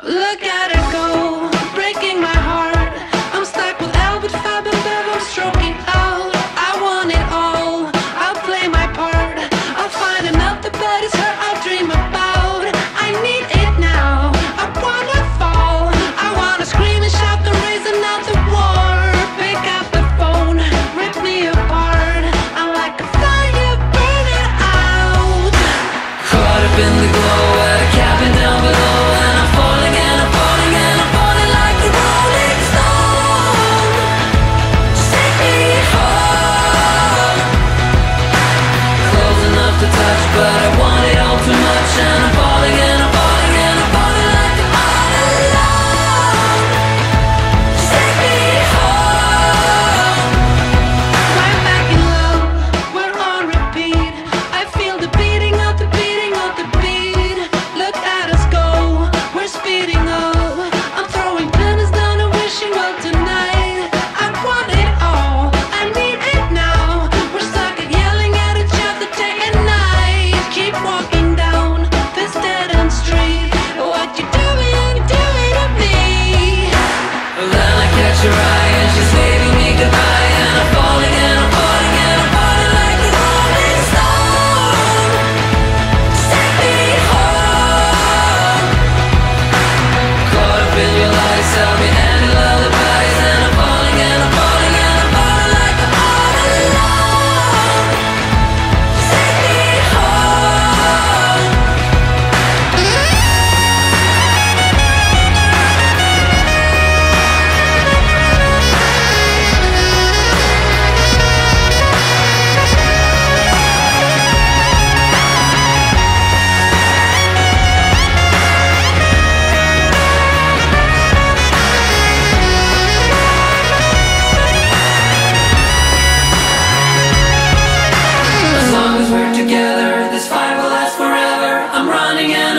Look at her go.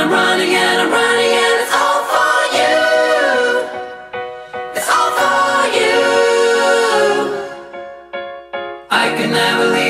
I'm running and I'm running and it's all for you. It's all for you. I can never leave